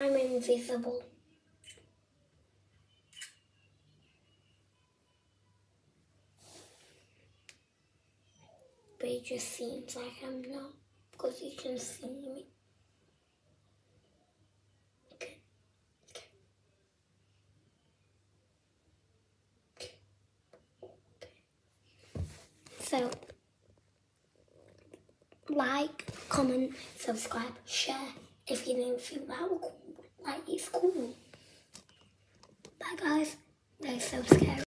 I'm invisible. But it just seems like I'm not because you can see me. Okay. Okay. Okay. So, like, comment, subscribe, share if you didn't feel that was cool. Like, it's cool. Bye, guys. They're so scary.